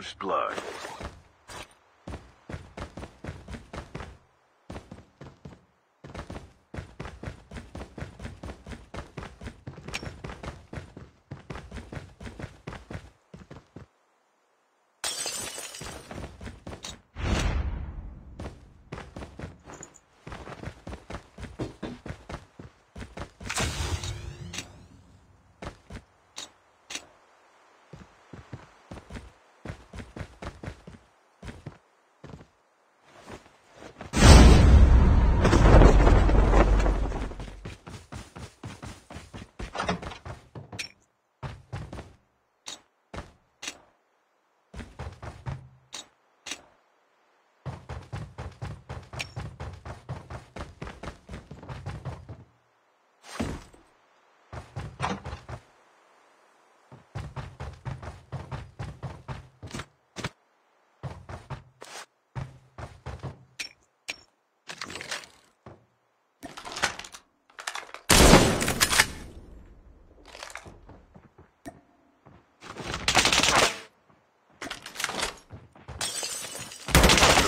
First Blood.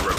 The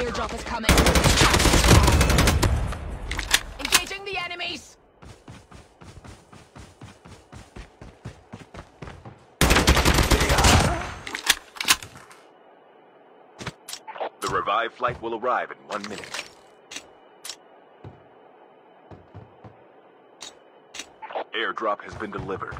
Airdrop is coming. Engaging the enemies. The revived flight will arrive in one minute. Airdrop has been delivered.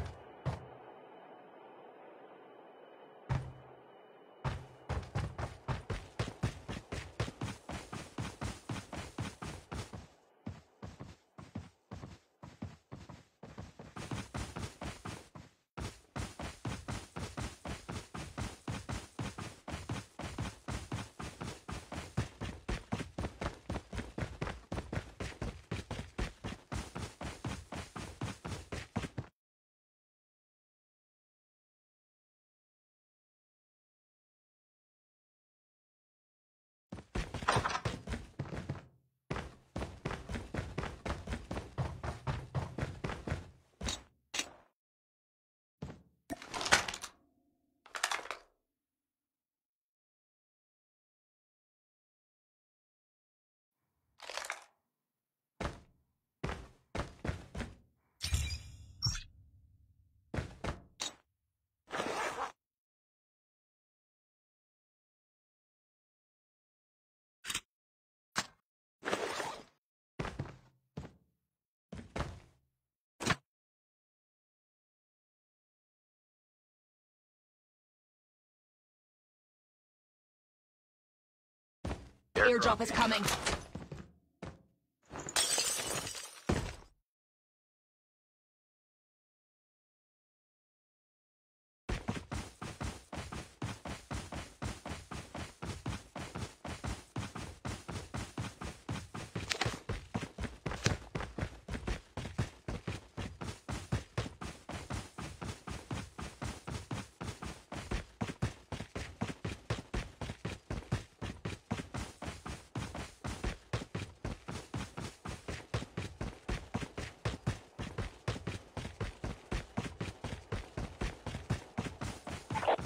Airdrop is coming.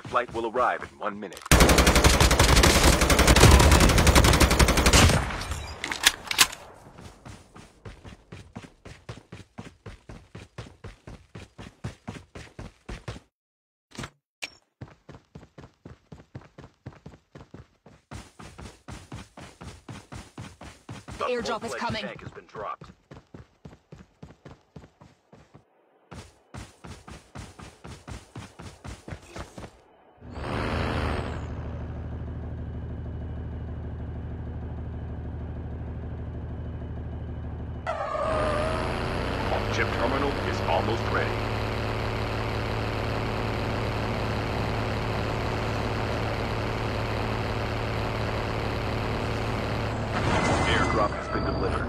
The flight will arrive in one minute. The airdrop is coming. Tank has been dropped. Chip terminal is almost ready. Airdrop has been delivered.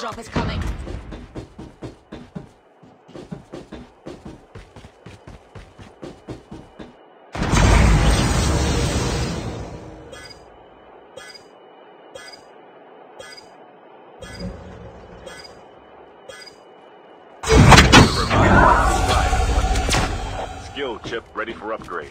Airdrop is coming. Skill chip ready for upgrade.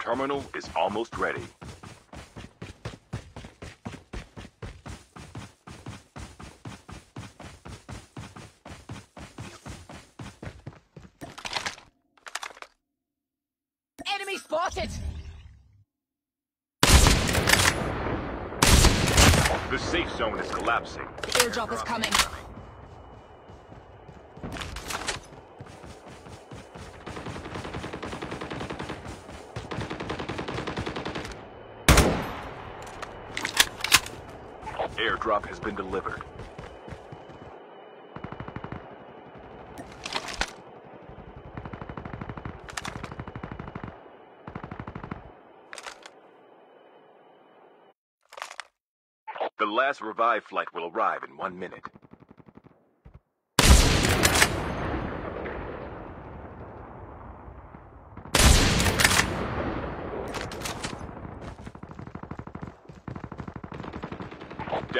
terminal is almost ready. Enemy spotted! The safe zone is collapsing. The airdrop is coming. Airdrop has been delivered. The last revive flight will arrive in one minute.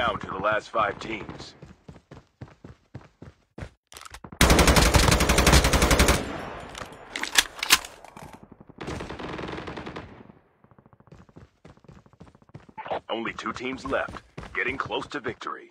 Down to the last five teams. Only two teams left, getting close to victory.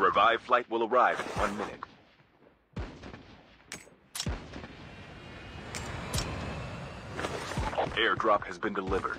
Revived flight will arrive in one minute. Airdrop has been delivered.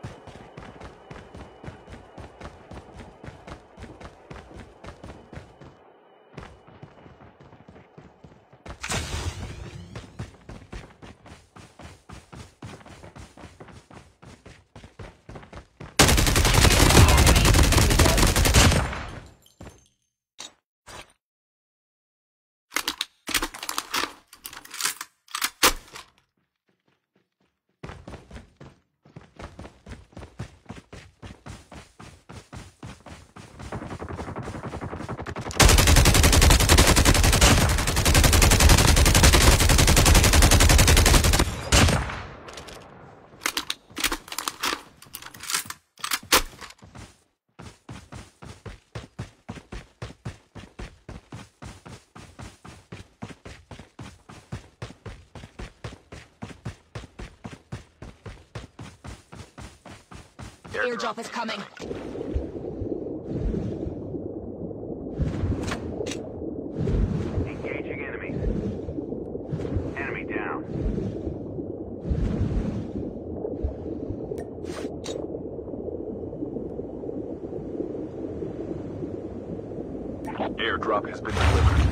Airdrop is coming. Engaging enemies. Enemy down. Airdrop has been delivered.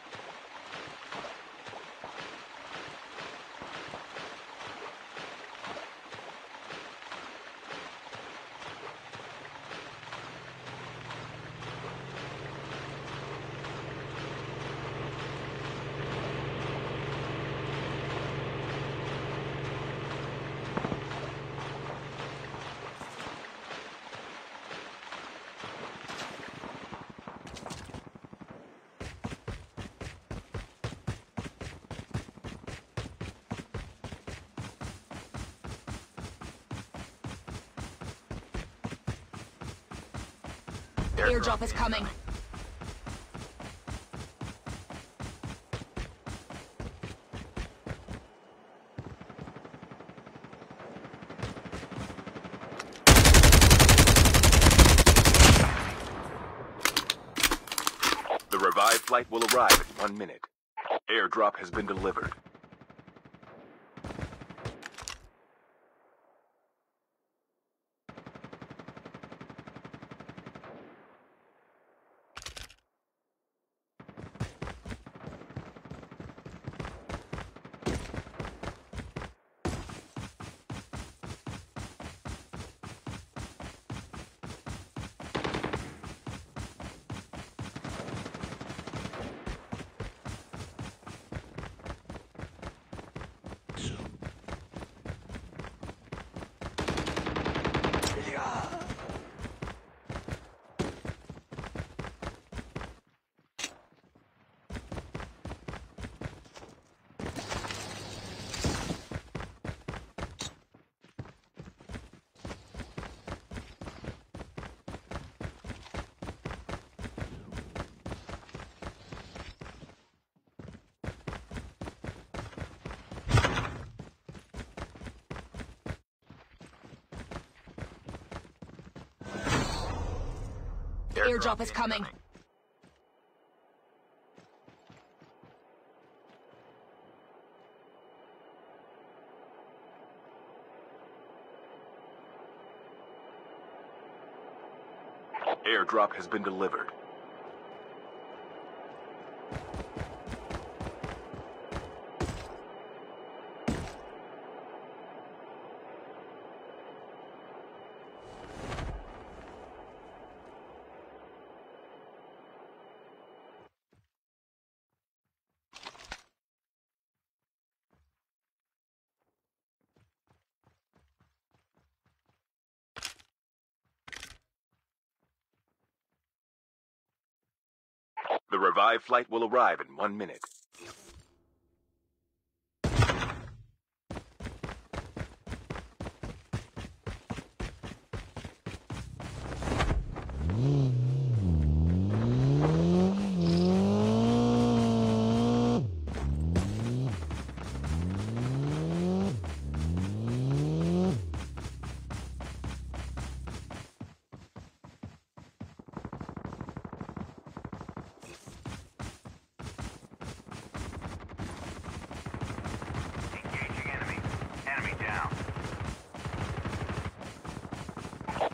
Airdrop is coming. The revived flight will arrive in one minute. Airdrop has been delivered. Airdrop is coming. Airdrop has been delivered. The flight will arrive in one minute.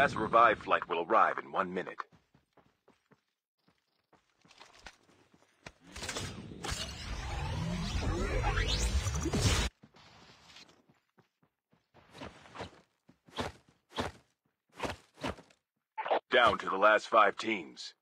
Last revived flight will arrive in one minute. Down to the last five teams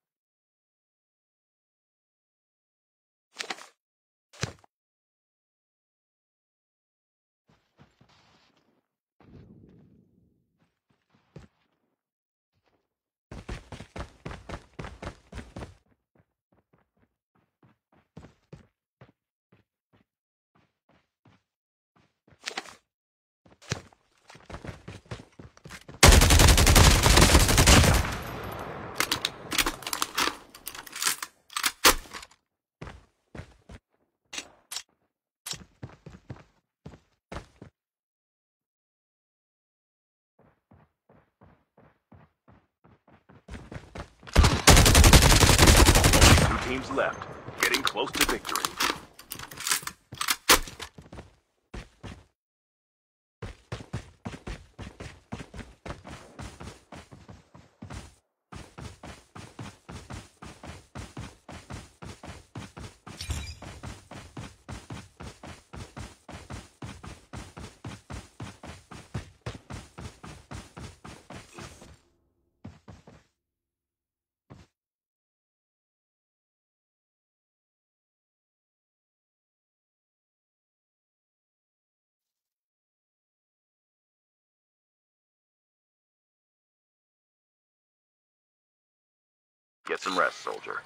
left. Getting close to victory. Get some rest, soldier.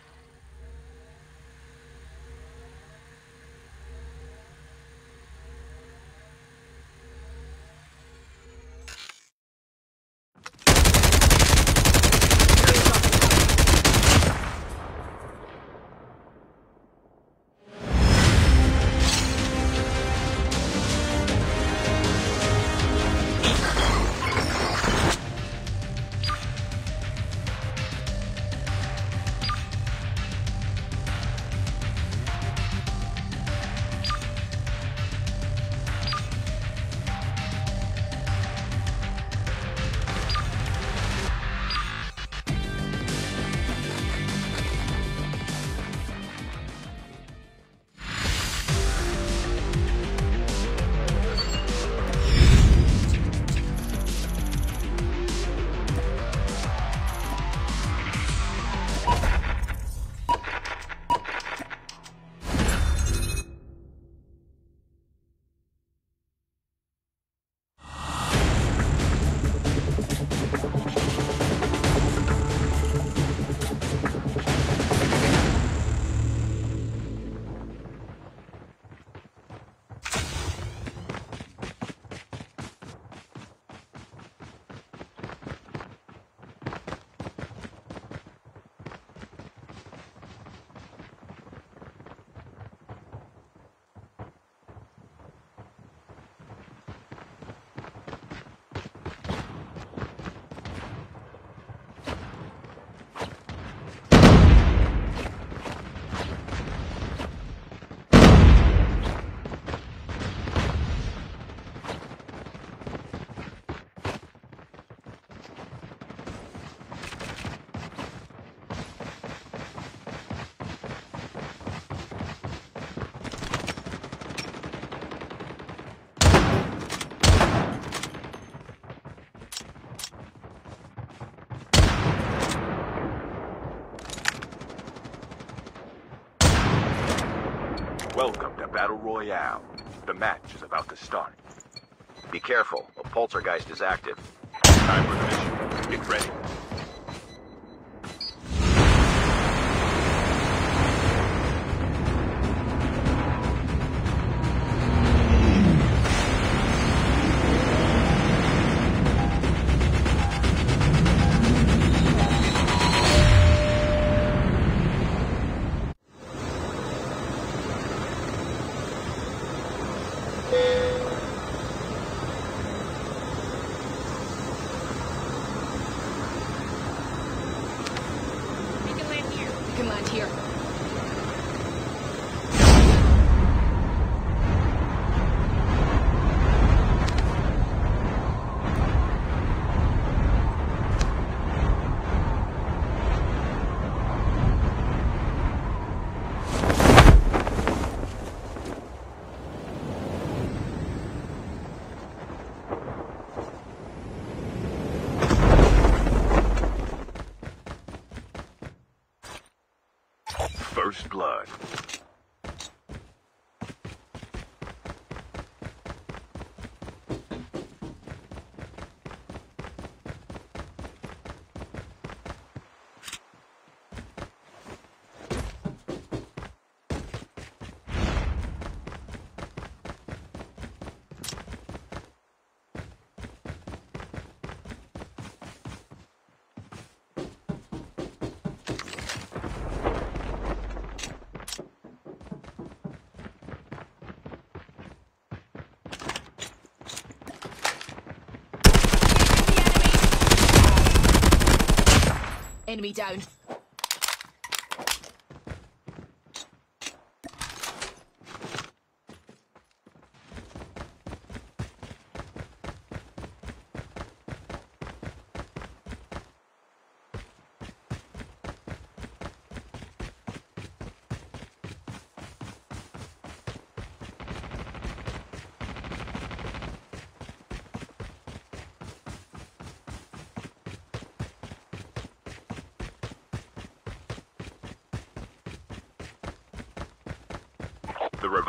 Battle Royale. The match is about to start. Be careful, a poltergeist is active. Time for the mission. Get ready. First Enemy down.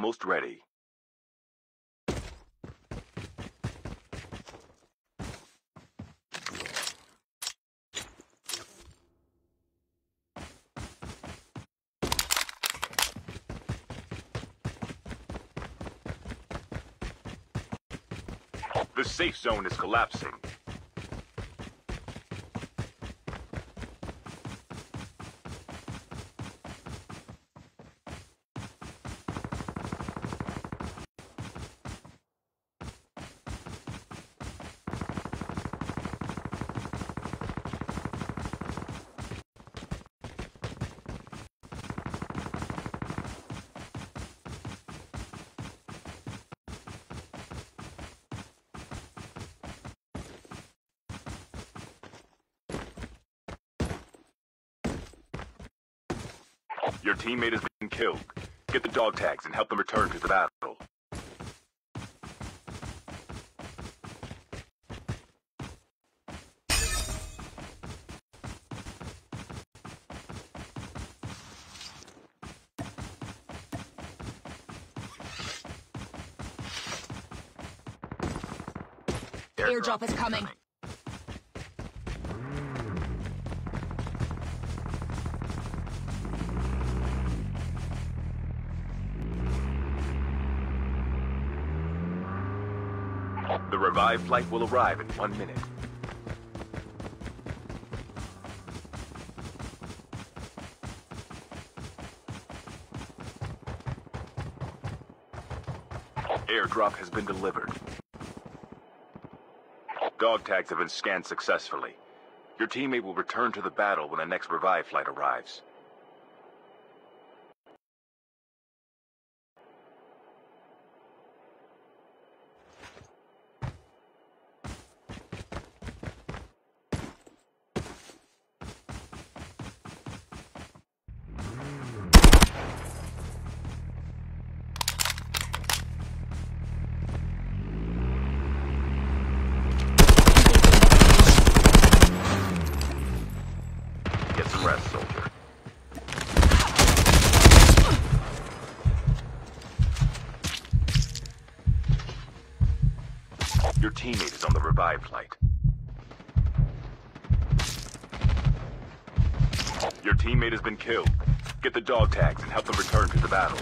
almost ready. The safe zone is collapsing. Your teammate has been killed. Get the dog tags and help them return to the battle. Airdrop is coming. The revived flight will arrive in one minute. Airdrop has been delivered. Dog tags have been scanned successfully. Your teammate will return to the battle when the next revive flight arrives. Get some rest, soldier. Your teammate is on the flight. Your teammate has been killed. Get the dog tags and help them return to the battle.